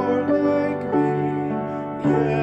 for my grief.